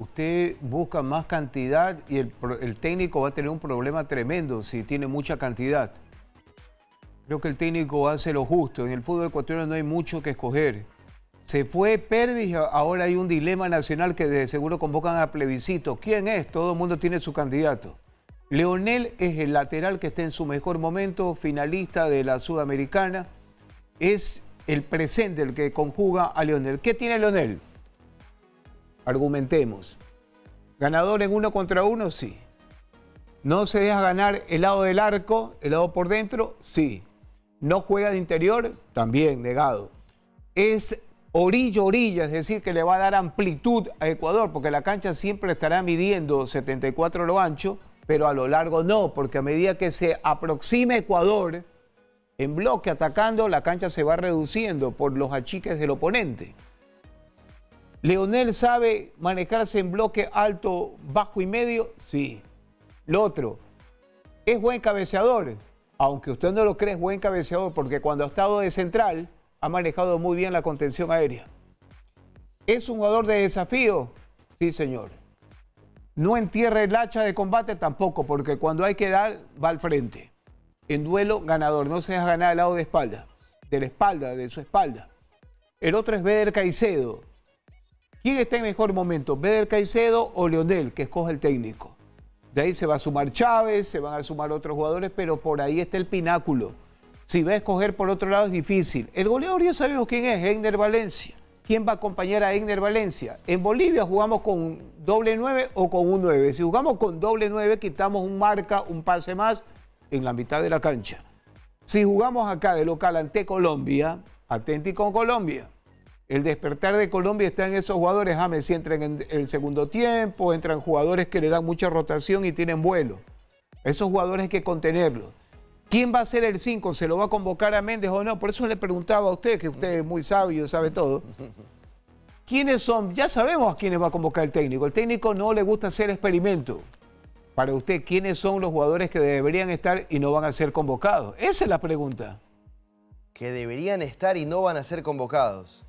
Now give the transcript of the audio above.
Usted busca más cantidad y el, técnico va a tener un problema tremendo si tiene mucha cantidad. Creo que el técnico hace lo justo. En el fútbol ecuatoriano no hay mucho que escoger. Se fue Pervis, ahora hay un dilema nacional que de seguro convocan a plebiscito. ¿Quién es? Todo el mundo tiene su candidato. Leonel es el lateral que está en su mejor momento, finalista de la Sudamericana. Es el presente el que conjuga a Leonel. ¿Qué tiene Leonel? Argumentemos. ¿Ganador en uno contra uno? Sí. ¿No se deja ganar el lado del arco, el lado por dentro? Sí. ¿No juega de interior? También, negado. Es orilla-orilla, es decir, que le va a dar amplitud a Ecuador, porque la cancha siempre estará midiendo 74 lo ancho, pero a lo largo no, porque a medida que se aproxime Ecuador en bloque atacando, la cancha se va reduciendo por los achiques del oponente. ¿Leonel sabe manejarse en bloque alto, bajo y medio? Sí. Lo otro, es buen cabeceador, aunque usted no lo cree, es buen cabeceador, porque cuando ha estado de central, ha manejado muy bien la contención aérea. ¿Es un jugador de desafío? Sí, señor. No entierra el hacha de combate tampoco, porque cuando hay que dar, va al frente. En duelo, ganador. No se deja ganar al lado de espalda, de la espalda, de su espalda. El otro es Beder Caicedo. ¿Quién está en mejor momento, Beder Caicedo o Leonel, que escoge el técnico? De ahí se va a sumar Chávez, se van a sumar otros jugadores, pero por ahí está el pináculo. Si va a escoger por otro lado es difícil. El goleador ya sabemos quién es, Egner Valencia. ¿Quién va a acompañar a Egner Valencia? En Bolivia jugamos con doble nueve o con un nueve. Si jugamos con doble nueve, quitamos un marca, un pase más en la mitad de la cancha. Si jugamos acá de local ante Colombia, aténtico con Colombia. El despertar de Colombia está en esos jugadores, James, si entran en el segundo tiempo, entran jugadores que le dan mucha rotación y tienen vuelo. Esos jugadores hay que contenerlos. ¿Quién va a ser el 5? ¿Se lo va a convocar a Méndez o no? Por eso le preguntaba a usted, que usted es muy sabio, sabe todo. ¿Quiénes son? Ya sabemos a quiénes va a convocar el técnico. El técnico no le gusta hacer experimento. Para usted, ¿quiénes son los jugadores que deberían estar y no van a ser convocados? Esa es la pregunta. Que deberían estar y no van a ser convocados.